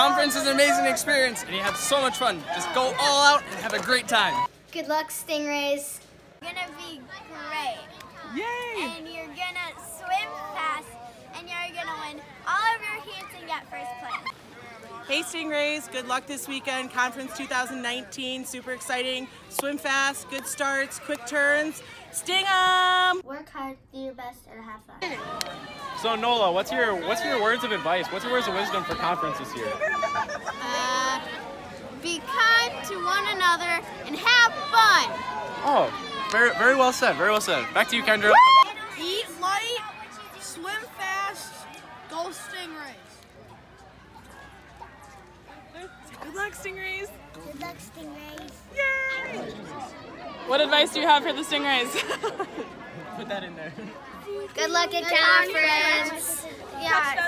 Conference is an amazing experience and you have so much fun. Just go all out and have a great time. Good luck, Stingrays. You're gonna be great. Yay! And you're gonna swim fast and you're gonna win all of your heats and get first place. Hey Stingrays, good luck this weekend. Conference 2019, super exciting. Swim fast, good starts, quick turns. Sting 'em! Work hard, do your best, and have fun. So Nola, what's your what's your words of advice? What's your words of wisdom for conference this year? Uh, be kind to one another and have fun. Oh, very very well said. Very well said. Back to you, Kendra. Eat light, swim fast, go Stingrays. Good luck, Stingrays! Good luck, Stingrays. Yay! What advice do you have for the Stingrays? Put that in there. Good luck at conference. Yeah.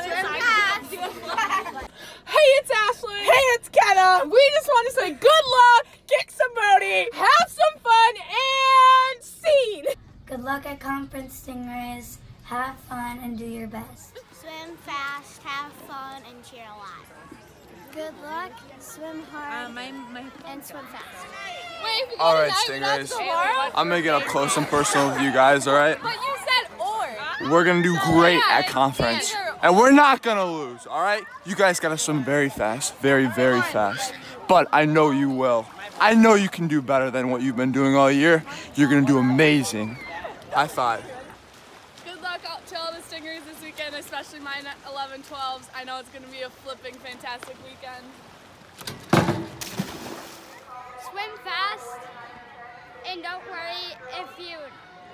Hey, it's Ashley. Hey, it's Kenna. We just want to say good luck, kick some booty, have some fun, and scene. Good luck at conference, Stingrays. Have fun and do your best. Swim fast, have fun, and cheer a lot. Good luck, swim hard, uh, and swim fast. All right, Stingrays. I'm gonna get up close and personal with you guys. All right. But you said or. We're gonna do great at conference, and we're not gonna lose. All right. You guys gotta swim very fast, very very fast. But I know you will. I know you can do better than what you've been doing all year. You're gonna do amazing. High five. Good luck out to all the Stingers this weekend, especially mine at 11 12s. I know it's going to be a flipping fantastic weekend. Swim fast, and don't worry if you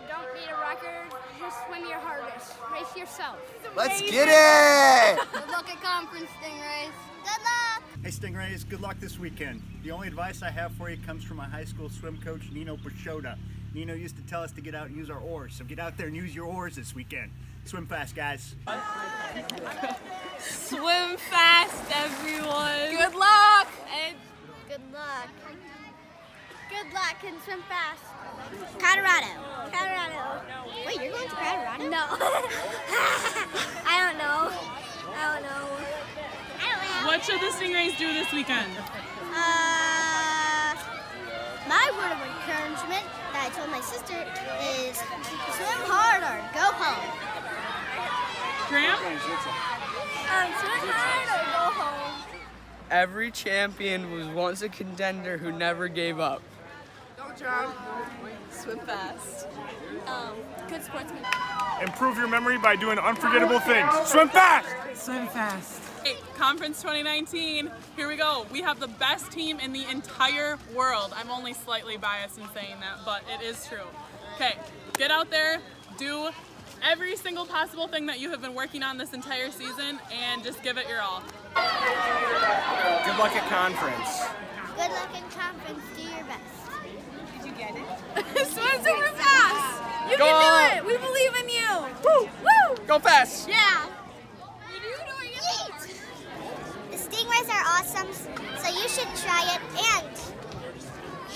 don't need a record. Just swim your hardest. Race yourself. Let's get it. Good luck at conference, Stingrays. Good luck. Hey Stingrays, good luck this weekend. The only advice I have for you comes from my high school swim coach, Nino Pachota. Nino used to tell us to get out and use our oars, so get out there and use your oars this weekend. Swim fast, guys. Swim fast, everyone. Good luck. And good luck. Good luck and swim fast. Colorado. Colorado. Wait, you're going to Colorado? No. I don't know. I don't know. I don't know. What should the Stingrays do this weekend? Uh, my word of encouragement that I told my sister is swim hard or go home. Graham? Um, swim hard or go home. Every champion was once a contender who never gave up. Swim fast. Um, good sportsman. Improve your memory by doing unforgettable things. Swim fast! Swim fast. Hey, Conference 2019, here we go. We have the best team in the entire world. I'm only slightly biased in saying that, but it is true. Okay, get out there, do every single possible thing that you have been working on this entire season, and just give it your all. Good luck at conference. Good luck in conference. Do your best. Swim super fast! You Go can on. do it! We believe in you! Woo! Woo! Go fast! Yeah. Yeet. The stingrays are awesome, so you should try it, and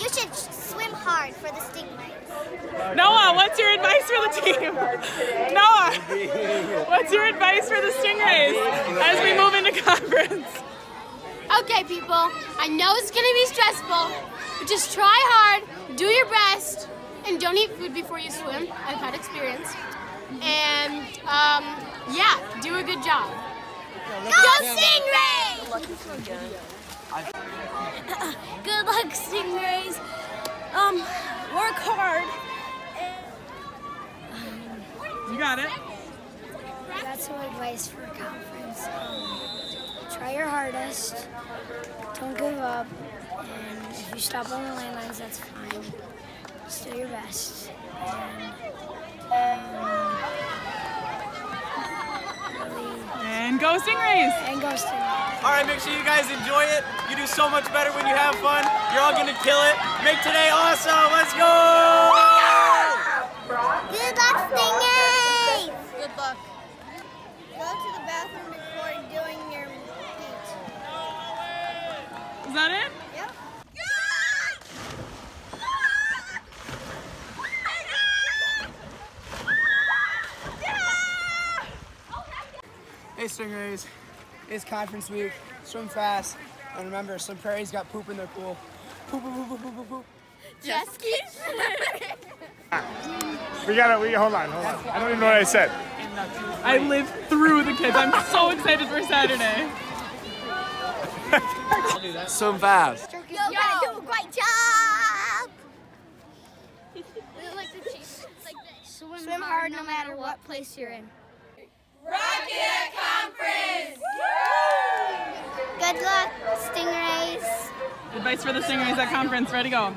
you should swim hard for the stingrays. Noah, what's your advice for the team? Noah, what's your advice for the Stingrays as we move into conference? Okay, people, I know it's gonna be stressful, but just try hard, do your best, and don't eat food before you swim. I've had experience. And, um, yeah, do a good job. Go Stingrays! Good luck, Stingrays. Um, work hard. You got it. That's some advice for a conference. Um, try your hardest. Don't give up. And if you stop on the landmines, that's fine. Just do your best. And, um, really, And go Stingrays! and go Stingrays. All right, make sure you guys enjoy it. You do so much better when you have fun. You're all gonna kill it. Make today awesome. Let's go! Good luck, Stingrays! Good luck. Go to the bathroom before doing your heat. Is that it? Yep. Hey Stingrays, It's conference week. Swim fast. And remember, Sun Prairie's got poop in their pool. Poop, poop, poop, poop, poop, poop, poop. Just keep swimming. We gotta, we, hold on, hold on. I don't even know what I said. I lived through the kids. I'm so excited for Saturday. Swim fast. Yo, gotta do a great job. like the like this. Swim, Swim hard no matter what place you're in. Good Advice for the Stingrays at conference. Ready, to go.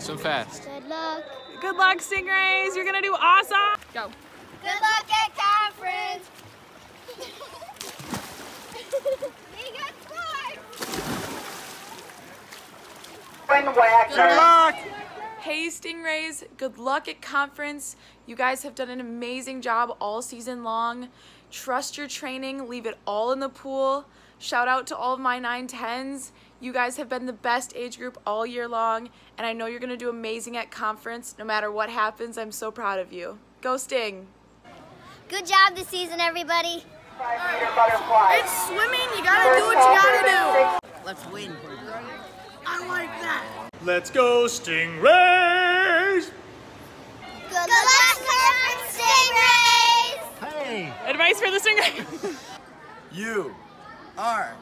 So fast. Good luck. Good luck, Stingrays. You're gonna do awesome. Go. Good luck at conference. we got scores. Good luck! Hey Stingrays, good luck at conference. You guys have done an amazing job all season long. Trust your training, leave it all in the pool. Shout out to all of my 910s. You guys have been the best age group all year long, and I know you're gonna do amazing at conference. No matter what happens, I'm so proud of you. Go Sting! Good job this season, everybody. It's swimming. You gotta do what you gotta do. Let's win. I like that. Let's go, Stingrays! Good luck, conference, Stingrays. Hey! Advice for the Stingrays. You are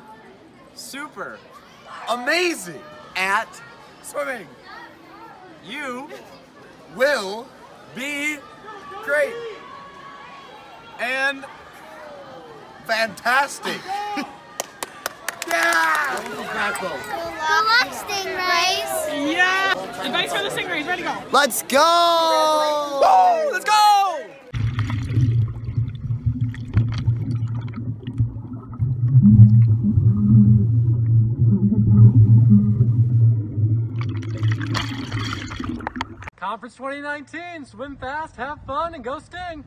super amazing at swimming. You will be great and fantastic. yeah! Good luck, Stingrays. yeah. Advice for the Stingrays. Ready, to go. Let's go! Woo! Let's go! Conference 2019. Swim fast, have fun, and go Sting.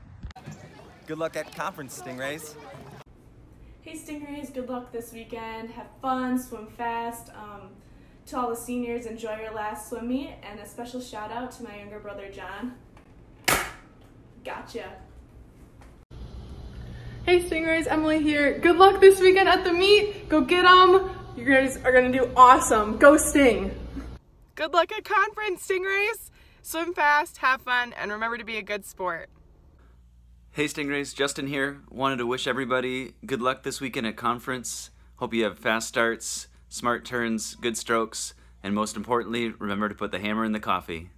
Good luck at conference, Stingrays. Hey Stingrays, good luck this weekend. Have fun, swim fast. Um, to all the seniors, enjoy your last swim meet, and a special shout out to my younger brother John. Gotcha. Hey Stingrays, Emily here. Good luck this weekend at the meet. Go get them. You guys are gonna do awesome. Go Sting. Good luck at conference, Stingrays. Swim fast, have fun, and remember to be a good sport. Hey Stingrays, Justin here. Wanted to wish everybody good luck this weekend at conference. Hope you have fast starts, smart turns, good strokes, and most importantly, remember to put the hammer in the coffee.